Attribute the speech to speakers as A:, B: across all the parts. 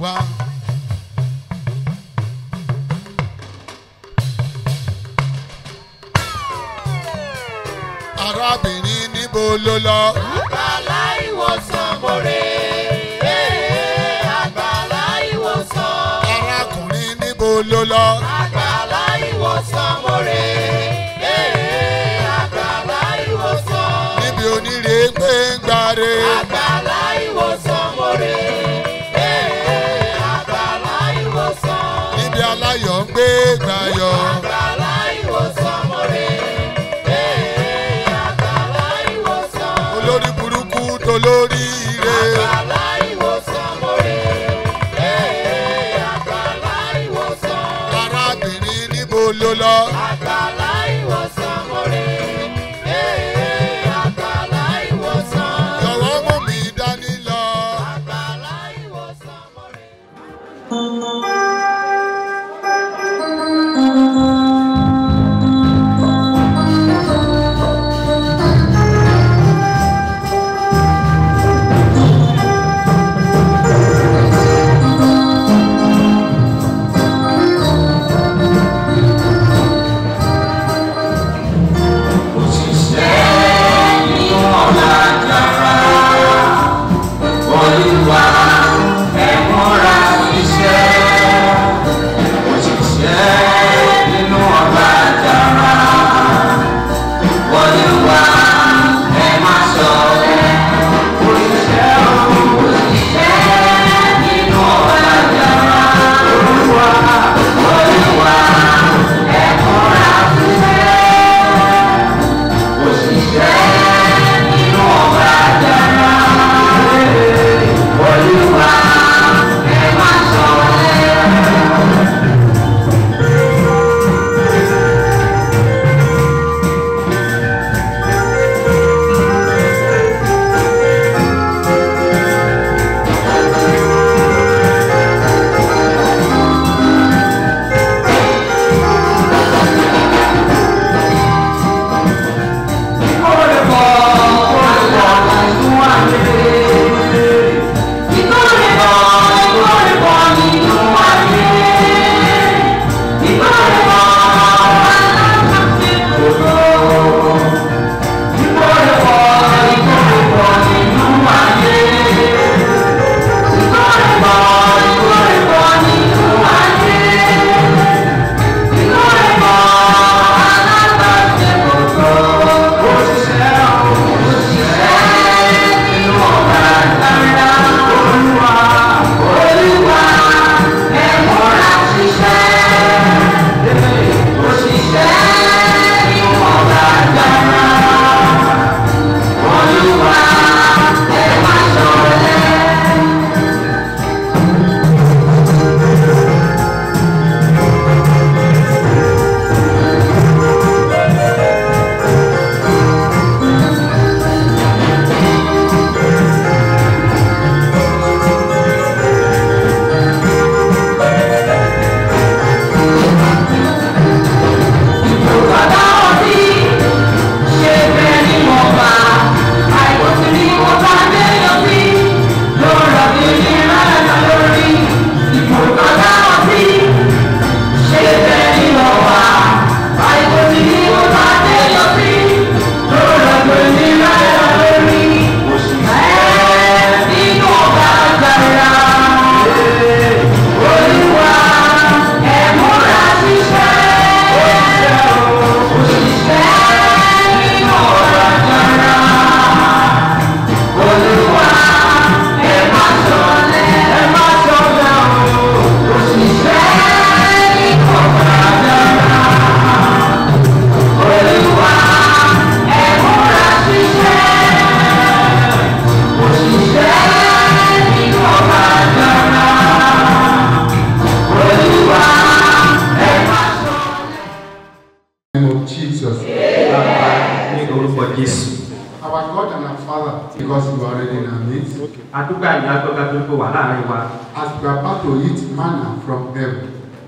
A: wá. arábìnrin níbo ló lọ.
B: Àgbàlá ìwòsàn mòrè. Àgbàlá ìwòsàn.
A: arákùnrin níbo ló lọ.
B: Àgbàlá ìwòsàn mòrè. Àgbàlá ìwòsàn.
A: níbi oníre gbé ń gbáre.
B: Àgbàlá ìwòsàn mòrè. Àgbàlá ìwòsàn.
A: níbi aláyọ̀ ń gbé gbàyọ̀.
B: Àgbàlá ìwòsàn mòrè. Àgbàlá ìwòsàn.
A: olórí burúkú tó lórí ire.
B: Àgbàlá ìwòsàn mòrè. Àgbàlá ìwòsàn.
A: arábìnrin níbo ló lọ.
B: Àgbàlá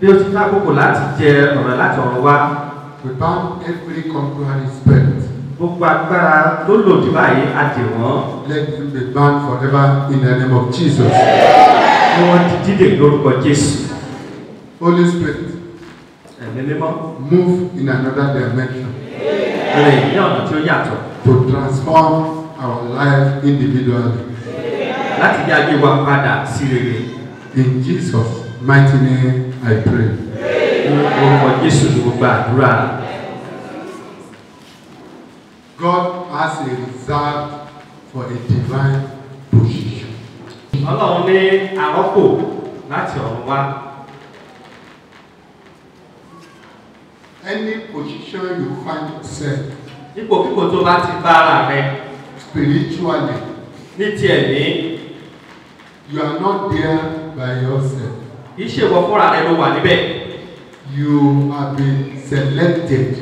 C: Bí o ti ká kókò láti jẹ ọ̀rọ̀ láti ọ̀run wá,
A: we ban every contrary spirit.
C: gbogbo agbára tó lòdì báyìí á dè wọ́n.
A: Let them be banned forever in the name of Jesus.
C: kí wọ́n di dídè lórúkọ jésù
A: Holy Spirit,
C: ẹ̀mí mímọ́
A: move in another dimension
C: rìn ní ọ̀nà tí ó yàtọ̀
A: to transform our life individually.
C: láti yá ayé wa padà sí rere
A: In Jesus' mighty name, I pray.
C: orúkọ jésù ní gbogbo àdúrà
A: God has a reserve for a divine position.
C: ọlọ́run ní àrọ́pò láti ọ̀run wá
A: Any position you find yourself
C: ipò kíkò tó bá ti bá ara rẹ
A: spiritually,
C: ní ti ẹ̀mí
A: you are not there by yourself.
C: Kì í ṣe ìwọ fúnra rẹ ló wà níbẹ̀
A: You have been selected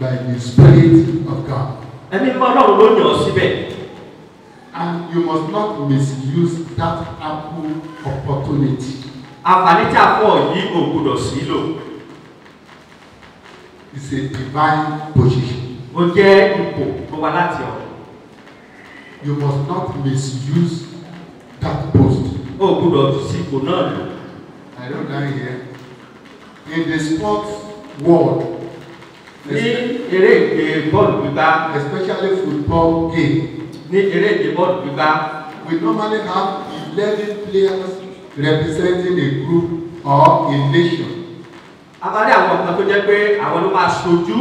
A: by the Spirit of God.
C: ẹ̀mí mímọ́ ọlọ́run ló yàn ọ́ síbẹ̀
A: And you must not misuse that ample opportunity.
C: àǹfààní tí a fún ọ yìí ò gbọdọ̀ sí lò
A: It's a divine position.
C: ó jẹ́ ipò tó wá láti ọ̀run
A: You must not misuse that post.
C: ó gbọdọ̀ sí ipò náà lò
A: I don't know here. In the sports world,
C: ní eré ìdè bọ́ọ̀lù gbígbá
A: especially football game,
C: ní eré ìdè bọ́ọ̀lù gbígbá
A: we normally have 11 players representing a group or a nation.
C: a máa rí àwọn kan tó jẹ́ pé àwọn ló máa ṣojú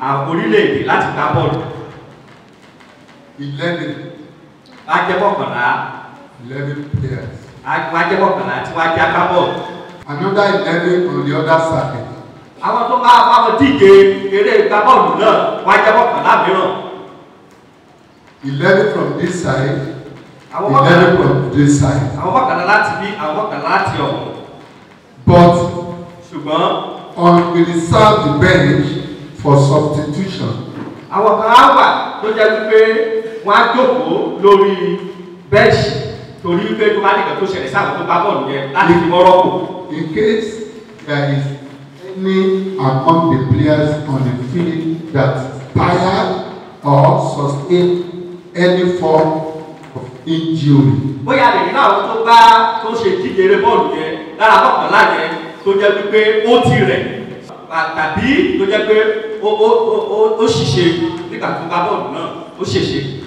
C: àwọn orílẹ̀-èdè láti gbá bọ́ọ̀lù
A: 11,
C: wá jẹ́ mọ́kànlá
A: 11 players.
C: wá jẹ́ mọ́kànlá tí wá jẹ́ agbá bọ́ọ̀lù
A: Another 11 on the other side.
C: àwọn tó bá wọn díje eré gbá bọ́ọ̀lù náà wá jẹ́ mọ́kànlá mìíràn
A: 11 from this side,
C: àwọn
A: 11 from this side.
C: àwọn mọ́kànlá láti bí àwọn mọ́kànlá láti ọ̀hún
A: But
C: ṣùgbọ́n
A: on we reserve the bench for substitution.
C: àwọn kan á wà tó jẹ́ wípé wọ́n á jókòó lórí bẹ́ẹ̀ṣì torí wípé tó bá nìkan tó ṣẹlẹ̀ sáwọn tó gbá bọ́ọ̀lù yẹn láti fi wọ́n rọ́pò
A: In case there is any among the players on the field that tired or sustain any form of injury,
C: bóyá lè nínú àwọn tó bá tó ṣe díje eré bọ́ọ̀lù yẹn lára mọ́kànlá yẹn tó jẹ́ wípé ó ti rẹ̀ tàbí tó jẹ́ pé ó ṣìṣe nígbà tó gbá bọ́ọ̀lù náà ó ṣèṣe.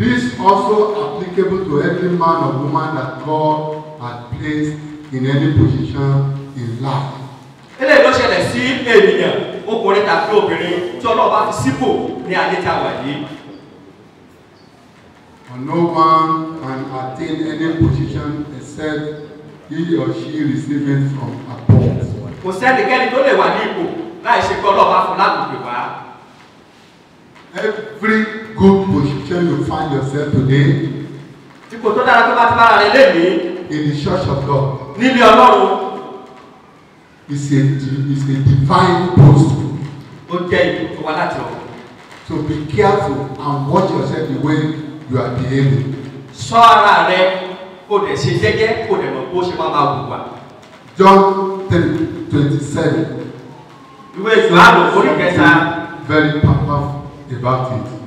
A: This also applicable to every man or woman that God had placed in any position in life.
C: eléyìí ló ṣẹlẹ̀ sí ènìyàn ọkùnrin tàbí obìnrin tí ọlọ́run bá fi sípò ní ayé tí a wà yìí.
A: No man can attain any position except he or she receiving from above.
C: kò sẹ́nikẹ́ni tó lè wà ní ipò láì ṣe pé ọlọ́run bá fún lágbègbè wá.
A: Every good position you find yourself today
C: ipò tó dára tó bá ti bára rẹ lénìí
A: in the church of God
C: nílé ọlọ́run
A: is a is a divine post.
C: ó jẹ́ tó wá láti ọ̀run.
A: So be careful and watch yourself the way you are behaving.
C: sọ ara rẹ kó dẹ̀ ṣe jẹ́jẹ́ kó dẹ̀ mọ̀ bó ṣe máa máa wùwà.
A: John three twenty-seven
C: ìwé johannu orí kẹta
A: very powerful about it.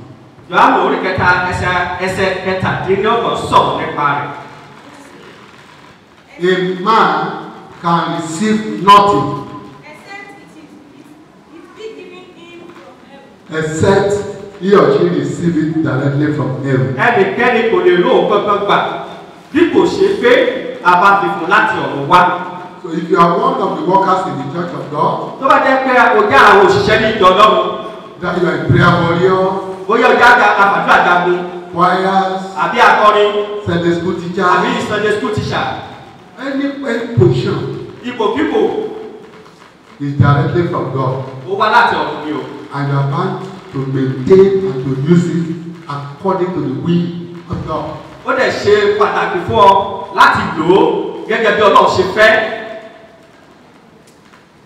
C: Johannu orí kẹta ẹsẹ ẹsẹ kẹtàdínlọ́gbọ̀n sọ̀rọ̀ nípa rẹ̀.
A: A man can receive nothing
D: except
A: he or she receive it directly from heaven.
C: ẹnikẹ́ni kò lè lóun kankan gbà bí kò ṣe pé a bá fi fún láti ọ̀run wá.
A: So if you are one of the workers in the church of God,
C: tó bá jẹ́ pé o jẹ́ àwọn òṣìṣẹ́ ní ìjọ ọlọ́run
A: that you are a prayer warrior,
C: bóyá ọjà àfàdúrà jagun
A: choirs,
C: àbí akọrin
A: Sunday school
C: àbí
A: teacher,
C: sunday school teacher
A: any, any position
C: ipòkípò
A: is directly from God.
C: ó wá láti ọ̀run ni o.
A: And you are bound to maintain and to use it according to the will of God.
C: ó dẹ̀ ṣe pàtàkì fún ọ láti lò ó gẹ́gẹ́ bí ọlọ́run ṣe fẹ́.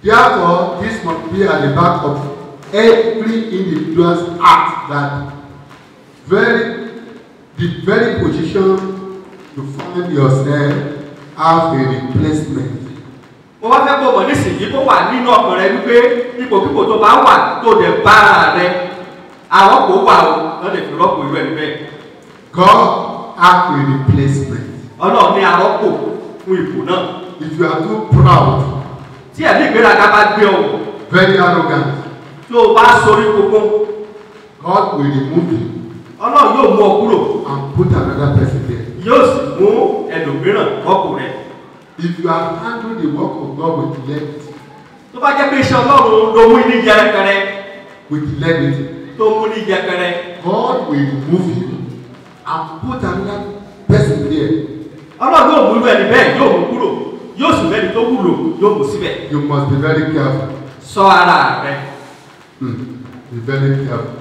A: Therefore, this must be at the back of every individual's heart that very the very position you find yourself have a replacement.
C: mo wá fẹ́ kó mọ̀ nísìnyí kó wà nínú ọkàn rẹ wípé ipòkípò tó bá wà tó dẹ̀ bá ara rẹ àwọn kò wà o lọ́dẹ̀ fi rọ́pò irú ẹni bẹ́ẹ̀.
A: God have a replacement.
C: ọlọ́run ní arọ́pò fún ipò náà
A: If you are too proud,
C: tí ẹ̀mí ìgbéraga bá gbé ọ̀wọ̀
A: very arrogant,
C: tí o bá sorí gbogbo
A: God will remove you
C: ọlọ́run yóò mú ọ kúrò
A: and put another person there.
C: yóò sì mú ẹlòmíràn rọ́pò rẹ̀
A: If you have handled the work of God with levity,
C: tó bá jẹ́ pé iṣẹ́ ọlọ́run ló mú ní jẹrẹkẹrẹ
A: with levity,
C: tó mú ní jẹkẹrẹ
A: God will remove you and put another person there.
C: ọlọ́run yóò mú irú ẹni bẹ́ẹ̀ yóò mú kúrò yóò sì mẹ́ni tó wúlò yóò mú síbẹ̀
A: You must be very careful.
C: sọ ara rẹ
A: very careful.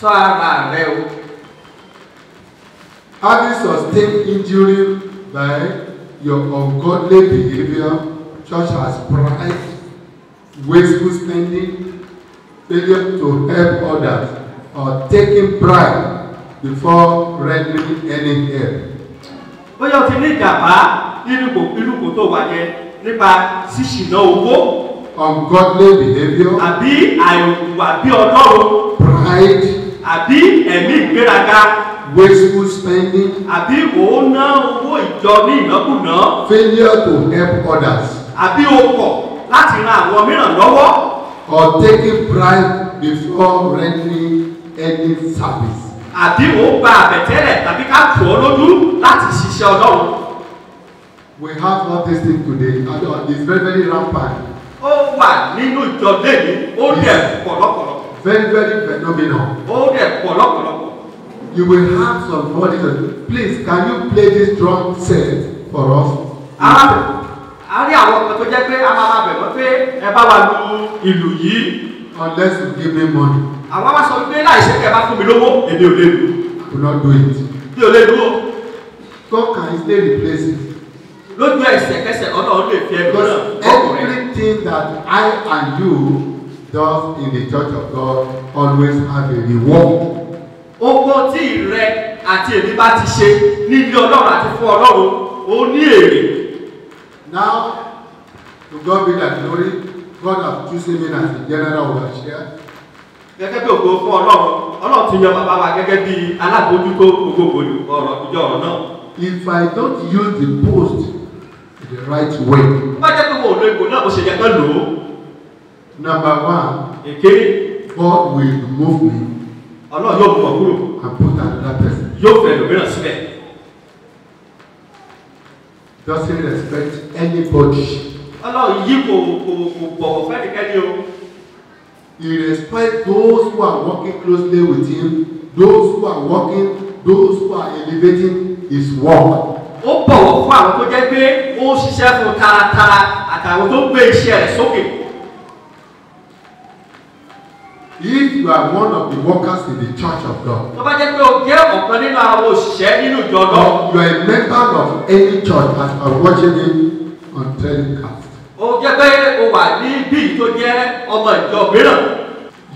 C: sọ ara rẹ o
A: Having sustained injury by your ungodly behavior, such as pride, wasteful spending, failure to help others, or taking bribe before rendering any help.
C: bóyá o ti ní ìjàmbá nínú kò tó wà yẹn nípa ṣíṣìnà owó
A: Ungodly behavior,
C: àbí àìwà bí ọlọ́run.
A: Pride,
C: àbí ẹ̀mí ìgbéraga.
A: Wasteful spending,
C: àbí òun ná owó ìjọ ní ìnákùná.
A: Failure to help others,
C: àbí okọ̀ láti ran àwọn mìíràn lọ́wọ́.
A: Or taking bribe before rendering any service.
C: àbí òun gba àbẹ̀tẹ́lẹ̀ tàbí ká tù ọ́ lójú láti ṣiṣẹ́ ọlọ́run.
A: We have all these things today. Know It's very, very rampant.
C: Ó wà nínú ìjọ lẹ́yìn ó dẹ̀ pọ̀lọ́pọ̀lọ́
A: Very, very phenomenal.
C: ó dẹ̀ pọ̀lọ́pọ̀lọpọ̀
A: You will have somebody that, please, can you play this drum set for us?
C: a rí àwọn kan tó jẹ́ pé a máa bẹ̀ wọ́n pé ẹ bá wa lu ìlú yìí
A: Unless you give me money,
C: àwọn wá sọ wípé láìsẹ́ kẹ́ bá fún mi lówó èmi ò lè lù
A: I will not do it.
C: mi ò lè lù ó
A: God can easily replace it.
C: Lójú ẹsẹ̀kẹsẹ̀ ọlọ́run lè fi ẹgbẹ́ náà ọkùnrin
A: everything that I and you does in the church of God always have a reward.
C: ogun tí ìrẹ àti èmi bá ti ṣe nílé ọlọ́run àti fún ọlọ́run ó ní èrè
A: Now, to God be the glory, God has chosen me as the general overseer.
C: gẹ́gẹ́ bí ògo fún ọlọ́run ọlọ́run ti yan bàbá wa gẹ́gẹ́ bí alábòójútó gbogbogbò ọ̀rọ̀ ìjọ ọ̀rọ̀ náà
A: If I don't use the post right way,
C: tó bá jẹ́ pé wọn ò lo egbò náà bó ṣe yẹ kán lò ó.
A: Number one,
C: èkéde
A: God will remove me.
C: Ọlọ́run yóò mú ọ kúrò.
A: And put another person.
C: yóò fẹ́ lòmíràn síbẹ̀.
A: Doesn't respect anybody.
C: ọlọ́run yìí kò kò kò bọ̀wọ̀ fẹ́nikẹ́ni o.
A: He respects those who are working closely with him, those who are working, those who are elevating his work.
C: Ó bọ̀wọ̀ fún àwọn tó jẹ́ pé ó ń ṣiṣẹ́ fún taratara àtàwọn tó gbé iṣẹ́ rẹ̀ sókè.
A: If you are one of the workers in the church of God,
C: tó bá jẹ́ pé o jẹ́ ọ̀kan nínú àwọn òṣìṣẹ́ nínú ìjọ náà
A: you are a member of any church as are watching it on telecast,
C: ó jẹ́ pé o wà ní bí tó jẹ́ ọmọ ìjọ mìíràn.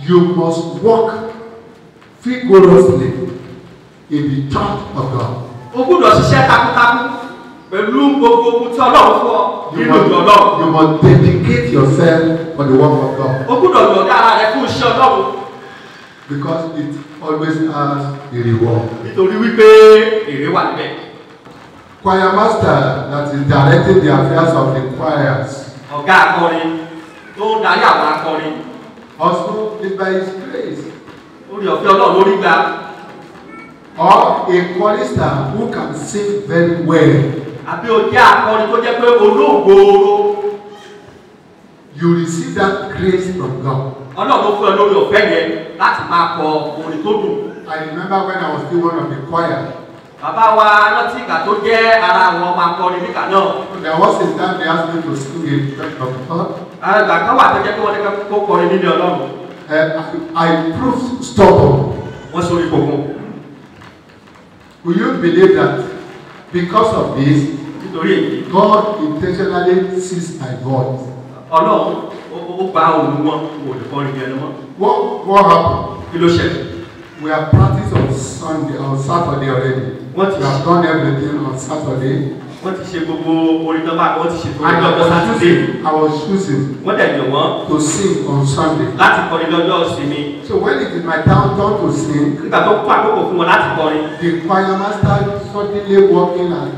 A: You must work vigorously in the church of God.
C: O gbúdọ̀ ṣiṣẹ́ takuntakun pẹ̀lú gbogbo ohun tí ọlọ́run fún ọ nínú ìjọ
A: must,
C: náà
A: you must dedicate yourself for the work of God.
C: O gbúdọ̀ yọ̀ọ̀dá ara rẹ fún iṣẹ́ ọlọ́run.
A: Because it always has a reward.
C: nítorí wípé èrè wà níbẹ̀.
A: Choir master that is directing the affairs of the choirs.
C: Ọ̀gá akọrin tó ń darí àwọn akọrin.
A: Also is by his grace.
C: orí ọ̀fẹ́ ọlọ́run lórí gba
A: Or a chorister who can sing very well.
C: àbí o jẹ́ akọrin tó jẹ́ pé olóògbòòrò
A: You receive that grace from God.
C: ọlọ́run fún ẹ lórí ọ̀fẹ́ yẹn láti máa kọ orin tó dùn
A: I remember when I was still one of the choir.
C: bàbá wa rántí ìgbà tó jẹ́ ara àwọn ọmọ akọrin nígbà náà
A: There was a time they asked me to sing in church of God.
C: àgbà kan wà tó jẹ́ pé wọ́n ní kó kọrin nílé ọlọ́run
A: And I, proved stubborn.
C: wọ́n sórí kòkó
A: Will you believe that because of this,
C: nítorí èyí
A: God intentionally seized my voice?
C: ọlọ́run ó- gba òun wọn kò lè kọrin yẹn mọ́
A: What, what happened?
C: kí ló ṣẹlẹ̀
A: We are practicing on Sunday, on Saturday already.
C: ti
A: We have done everything on Saturday.
C: Wọ́n ti ṣe gbogbo orin tó bá wọ́n ti orin
A: I
C: lọ́jọ́
A: was
C: sátidé
A: I was choosing
C: wọ́n dẹ̀ yàn wọ́n
A: to sing on Sunday.
C: láti kọrin lọ́jọ́ ìsinmi
A: So when it is my turn turn to sing,
C: nígbà tó kó àkókò fún wọn láti kọrin
A: the choir master suddenly walked in and,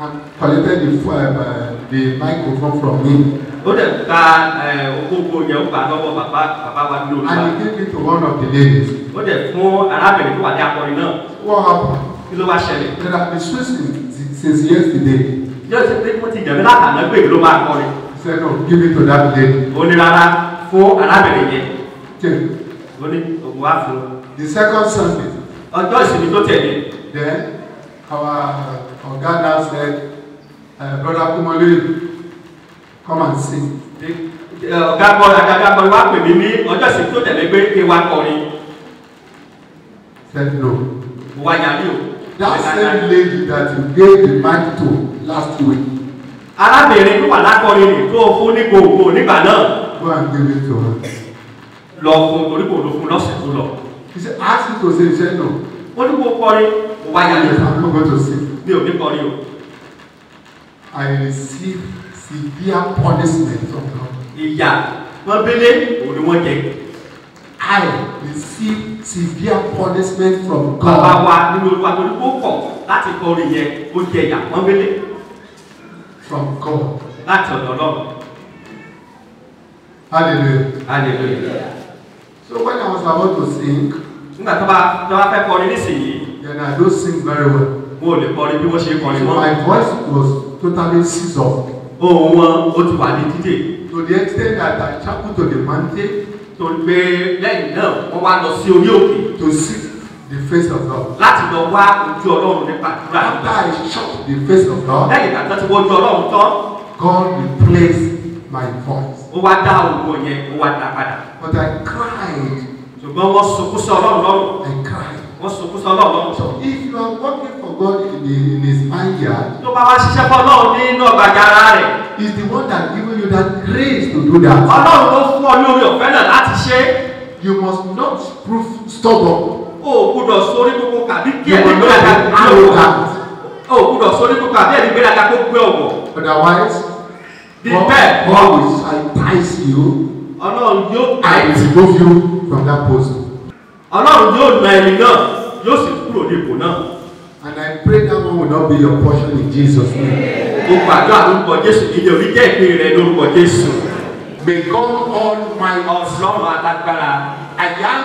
A: and collected the, uh, uh, the microphone from me.
C: ó dẹ̀ gba gbogbo yẹn ó gbà lọ́wọ́ bàbá bàbá wa ní olùwà
A: And he gave it to one of the ladies.
C: ó dẹ̀ fún arábìnrin tó wà ní akọrin náà
A: What happened?
C: Kí ló wá ṣẹlẹ̀
A: There have been switching since yesterday.
C: yóò ṣe pé wọ́n ti jẹ̀mí látàná gbé ló máa kọrin
A: He said, no, give it to that lady.
C: ó ní rárá fún arábìnrin yẹn
A: Okay.
C: ó ní òun wá fún.
A: The second Sunday,
C: ọjọ́ ìsinmi tó tẹ̀lé
A: then our Oga now said, uh, Brother Kumole, come and sing.
C: ọ̀gá kọrin àgàgà kọrin wá pè mí ní ọjọ́ ìsinmi tó tẹ̀lé pé kí wá kọrin
A: said, no.
C: mo wá yarí o.
A: That same lady that you gave the mic to last week,
C: arábìnrin tó wà lákọrin rè tó fún ní gbogbo nígbà náà
A: go and give it to her.
C: lọ fún torí kò ló fún lọ́sẹ̀ tó lọ.
A: He said, ask him to sing. He said, no.
C: ó ní kó kọrin mo wá yarí
A: Yes. I'm not going to sing.
C: mi ò ní kọrin o.
A: I received severe punishment from God.
C: ìyà wọn bélé òun ni wọ́n jẹ.
A: I received severe punishment from
C: bàbá
A: God.
C: wa nínú olúwa torí kó kọ̀ láti kọrin yẹn ó jẹ ìyà wọn bélé
A: From God.
C: láti ọ̀dọ̀ ọlọ́run.
A: Hallelujah.
C: hallelujah.
A: So when I was about to sing,
C: nígbà tó bá tó bá fẹ́ kọrin nísìnyí
A: then I don't sing very well.
C: ò lè kọrin bí wọ́n ṣe kọrin
A: So
C: mọ́.
A: my voice was totally seized up
C: ohun wọn ó ti wà ní dídè
A: to the extent that I traveled to the mountain
C: torí pé lẹ́yìn náà wọ́n wá lọ sí orí òkè
A: to seek the face of God.
C: láti lọ wá ojú ọlọ́run nípa àdúrà
A: After I shot the face of God,
C: lẹ́yìn ìgbà tó ti wọ́jú ọlọ́run tán
A: God replaced my voice.
C: ó wá dá òun yẹn ó wá dá padà
A: But I cried.
C: ṣùgbọ́n wọ́n sunkún sí ọlọ́run lọ́rùn
A: I cried.
C: wọ́n sunkún sí ọlọ́run lọ́rùn
A: So if you are working in, the, in his vineyard,
C: tó bá wá ṣiṣẹ́ fún ọlọ́run nínú ọgbàjà ara rẹ̀.
A: He's the one that given you that grace to do that.
C: ọlọ́run ló fún ọ ní orí ọ̀fẹ́ náà láti ṣe
A: You must not prove stubborn.
C: o gbúdọ̀ sórí gbogbo kàbí kí ẹni gbéraga gbé ọ̀wọ̀. o gbúdọ̀ sórí gbogbo kàbí ẹni gbéraga kó gbé ọ̀wọ̀.
A: Otherwise, God,
C: bẹ́ẹ̀
A: God will entice you.
C: Ọlọ́run yóò
A: and remove you from that post.
C: ọlọ́run yóò na ẹni náà yóò sì kúrò ní ipò náà
A: And I pray that one will not be your portion in Jesus' name.
C: gbogbo àdúrà lórúkọ jésù ìdí òní jẹ́ ìpín rẹ lórúkọ jésù
A: May God Almighty,
C: ọlọ́run alágbára
A: I am,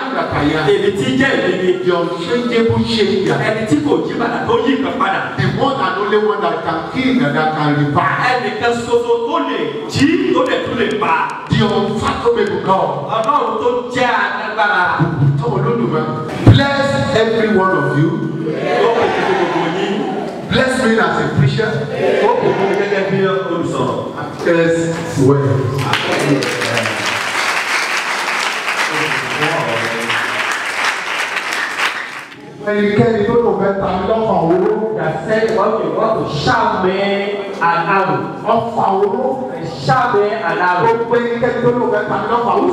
C: èmi tí jẹ́ èmi ni
A: the unchangeable Savior,
C: ẹni tí kò yí padà tó yí nǹkan padà
A: the one and only one that can kill and that can revive,
C: ẹnìkan ṣoṣo tó lè jí tó lè tún lè pa
A: the unfathomable God.
C: ọlọ́run tó jẹ́ alágbára
A: don't do that. Bless every one of you.
C: ó kò kó gbogbo yín
A: Me as a preacher.
C: ó kò mi gẹ́gẹ́ bí olùsọ̀rọ̀
A: bless well. Ẹnikẹ́ni tó lò fẹ́ ta lọ́fà owó.
C: to shout me an arrow
A: Ọfà owó.
C: an arrow
A: Gbogbo ẹnikẹ́ni tó lò fẹ́ ta lọ́fà owó.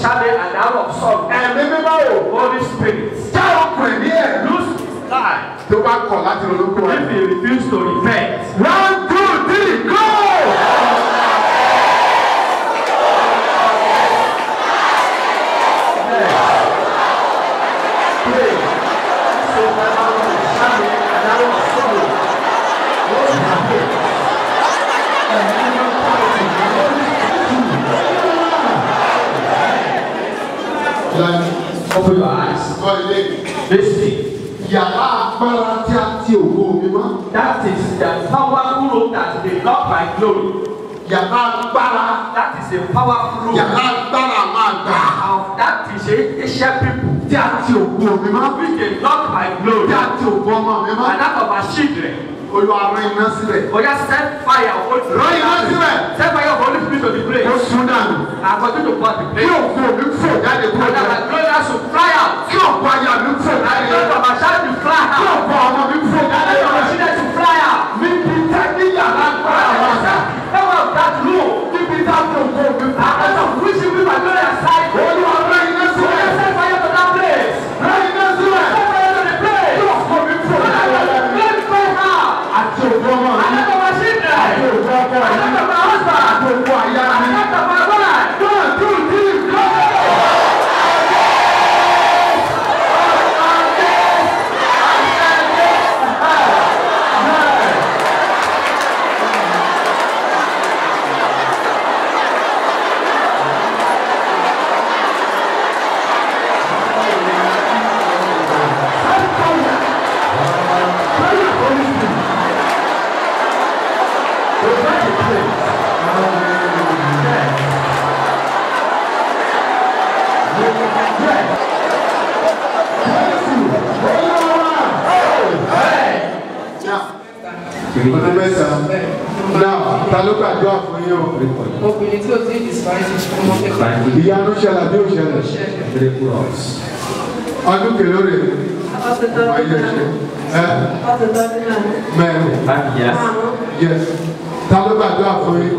C: shout me an arrow of song
A: Ẹ̀mí mímọ́ o.
C: holy spirit
A: Já ọkùnrin ní ẹ̀. Tó bá kọ̀ láti ronúkú ẹ̀.
C: if you refuse to repent.
A: One, two, three, go!
C: Open your eyes.
A: Kọ́ ilé.
C: Listen.
A: Yàrá agbára tí a ti ògo mi mọ́.
C: That is the powerful room that they lock my glory.
A: Yàrá agbára.
C: That is a powerful room.
A: Yàrá agbára máa gbà.
C: That is a Asian people.
A: Tí a ti ògo mi mọ́.
C: Which they lock my glory.
A: Tí a ti ògo ọmọ mi mọ́.
C: And that of my children.
A: Olúwa rán iná sílẹ̀.
C: Oh yeah, set fire of Holy
A: Rán iná sílẹ̀.
C: Set fire of Holy Spirit to the place.
A: Ó sún dànù.
C: Going to burn the
A: Bí
C: place.
A: ògo mi fò jáde kúrò jẹ́.
C: glory has to fly out.
A: Kí ọ̀pọ̀ ayà mi fò jáde.
C: of my child to fly out.
A: ọ̀pọ̀ ọmọ mi fò jáde.
C: the glory of my children to fly out.
A: Níbi tẹ́kí yàrá agbára wà.
C: Ever of that room.
A: Níbi táwọn ògo mi fò.
C: And of which you be my glory aside.
A: Olúwa rán iná
C: So
A: sílẹ̀.
C: set fire to that place.
A: Rán iná sílẹ̀.
C: Set fire to the place.
A: Kí ọ̀pọ̀ mi ọdún mẹ́ta náà ta ló gbàdúrà fún yín o
E: obìnrin tí ó ti disparity ọmọ kékeré
A: ìyanu ṣẹlẹ̀ bí ó ṣẹlẹ̀ ọdún kèlóore ẹ mẹ́rin yes ta ló gbàdúrà fún yín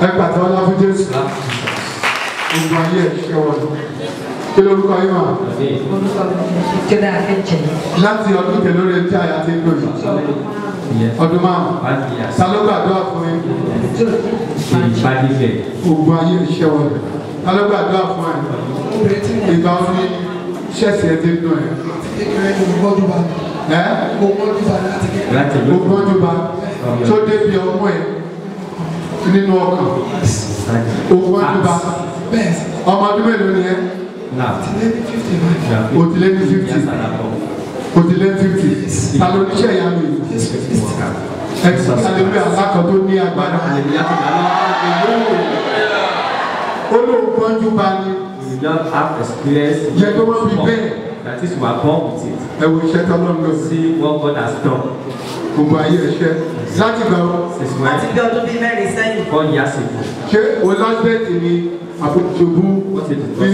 A: ẹ pàtàkì ọlá fún jésù gbogbo ayé ṣe wọlé kí lórúkọ yín wà láti ọdún kèlóore tí àyà ti ń lò yìí ọdún márùn ta ló gbàdúrà fún yín gbogbo ayé ṣe wọlé ta ló gbàdúrà fún ẹ
E: obìnrin tí mo
A: ìgbà wo ni ṣẹ́ẹ̀sì ẹ ti ń dùn ẹ?
E: Kékeré ní gbọ́dọ̀ bá.
A: Ẹ?
E: Mo gbọ́dọ̀ bá láti kékeré.
A: Gbogbo ọdún bá. Tó débi ọmọ ẹ? Nínú ọkàn. Gbogbo ọdún bá. Ọmọ ọdún mélòó ni ẹ? O ti lé ní fifty o ti lé ní fifty. Ta ló níṣẹ́ ìyá mi? Ẹ ti sọ alẹ́ bí alákọ̀ tó ní agbára gbọ́njú bá ní. Yẹ kó wọ́n fi bẹ́ẹ̀.
F: That is, we are born with it.
A: ẹ wo iṣẹ́ tó lọ́n lọ
F: See what God has done.
A: Gbogbo ayé ẹ̀ṣẹ́ láti gbà wọ́n
G: láti bí ọdún bíi mẹ́rin sẹ́yìn.
F: Four years ago.
A: ṣé o lásìlẹ̀tì ni àbùkùṣubú tí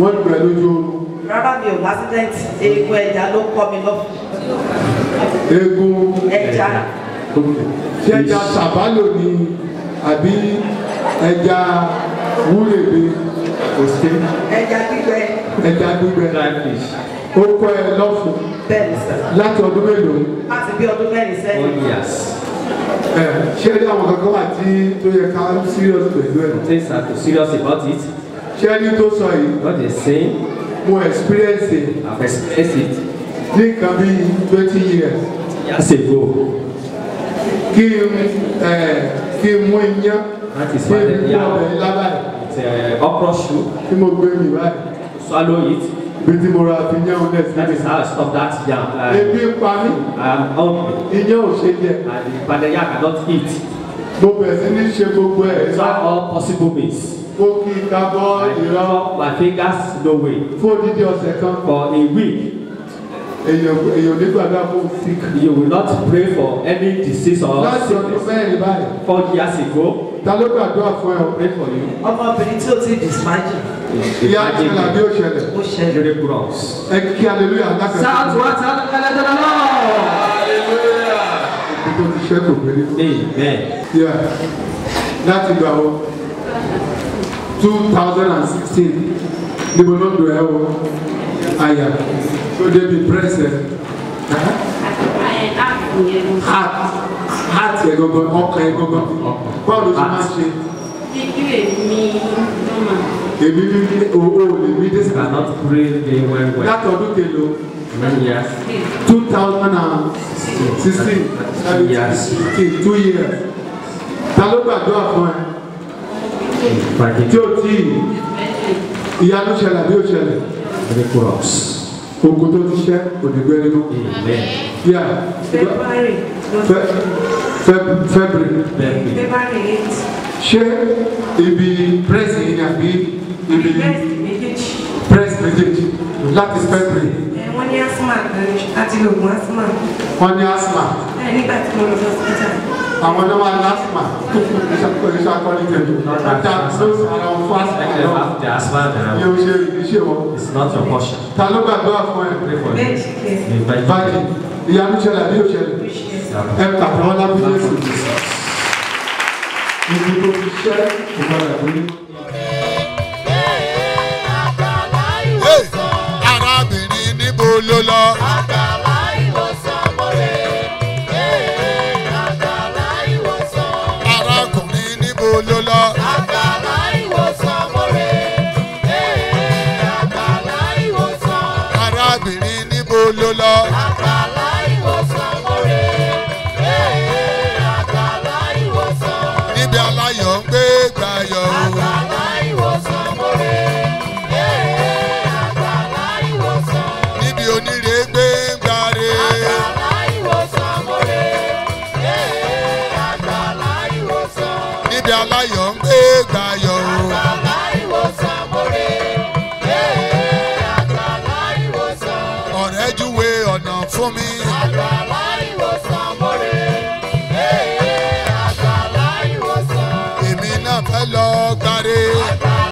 A: wọ́n gbẹ lójú oorun.
G: Rárá mi ò lásìdẹ́ǹtì. Eegun ẹja ló kọ́ mi lọ.
A: Eegun.
G: Ẹja.
A: Ṣé ẹja sàbálò ni àbí ẹja wúrèbe òsè
G: ẹja gbígbẹ.
A: Ẹja gbígbẹ. Ó kọ́ ẹ lọ́fun.
G: Bẹ́ẹ̀ ni sà
A: láti ọdún mélòó?
G: Láti bí ọdún mẹ́rin sẹ́yìn.
F: Years.
A: ẹ ṣé ní àwọn kankan wà tí tó yẹ ká serious pẹ̀lú ẹ̀?
F: Things are too serious about it.
A: ṣé ní tó sọ yìí?
F: What they saying,
A: mo experience it.
F: I've experienced it.
A: Ní nǹkan bíi twenty years.
F: Years ago.
A: kí n ẹ kí n mú iyán.
F: That is
A: kí
F: why
A: n
F: they
A: mú
F: are
A: ọbẹ̀
F: uh, okra soup.
A: tí mo gbé mi báyìí
F: Swallow it.
A: bí tí mo ra fi yán ọdẹ sí
F: That
A: mi
F: is how I stop that yam. Uh,
A: ebi pa mí
F: hungry.
A: iyán ò ṣe jẹ
F: And the padaya cannot eat.
A: mo bẹ̀rẹ̀ sí ní ṣe gbogbo ẹ̀
F: Try all possible means.
A: mo kí i ká bọ́
F: I
A: ìrọ́
F: my fingers no way.
A: fún odidi ọ̀sẹ̀ kan
F: For a week,
A: èèyàn èèyàn nígbàdá fún sick
F: you will not pray for any disease or
A: láti ọdún
F: sickness.
A: mẹ́rin báyìí
F: Four years ago,
A: ta ló gbàdúrà fún ẹ? O
F: pray for you.
G: ọmọbìnrin tí ó ti disparity
A: ìyá ìṣẹ̀lẹ̀ àbí òṣẹlẹ̀
G: ó ṣẹlẹ̀.
F: Miracles.
A: ẹ kí hallelujah lákàtúntì
F: Shout what hallelujah to the Lord.
A: ibi tó ti ṣẹ́ kò gbélé
F: Amen.
A: Yeah. láti gbà wọ two thousand and sixteen. Níbo ló ń do ẹ o? Àyà. Tó débi pírẹsẹ̀ heart. Heart. Yẹ gangan ọkàn yẹ gangan báwo ló ṣe máa ṣe? Èmi ní o ò lè mí dé sàkà
F: cannot pray very well well.
A: láti ọdún kelo
F: Many years.
A: two thousand and sixteen.
F: Yes.
A: seventeen two years. Ta ló gbàdúrà fún ẹ? Tí o tí ìyanu ṣẹlẹ̀ àbí o ṣẹlẹ̀ Ogun tó ti ṣẹ́ òdìgbẹ́ nínú.
F: Amen.
A: yà
G: february. February.
A: Ṣé ibi pírẹ́sì yìí ni àbí ibi
G: breast méjèèjì.
A: Láti fẹ́bìrì
G: ẹ wọ́n ní asthma gan àti lògùn asthma.
A: Wọ́n ní asthma.
G: Ẹ nígbà tí mo lọ sí hospital
A: àwọn náà wà ní asthma iṣẹ́ akọ́ni tẹ̀lé fún
F: Like they
A: náà
F: have the asthma now.
A: yóò ṣe iṣẹ́ wọn
F: It's not your portion.
A: ta ló gbàdúrà fún ẹ báyìí ìyanu ṣẹlẹ̀ àbí òṣẹlẹ̀ ẹ kàtà wọn lábí jésù ibi tó ti ṣẹ́ lórí.
B: Àgbàlá
H: Hey,
B: ìwòsàn.
H: arábìnrin níbo ló lọ. Ló lọ. Ọ̀nà fún mi.
B: àlọ́ àlá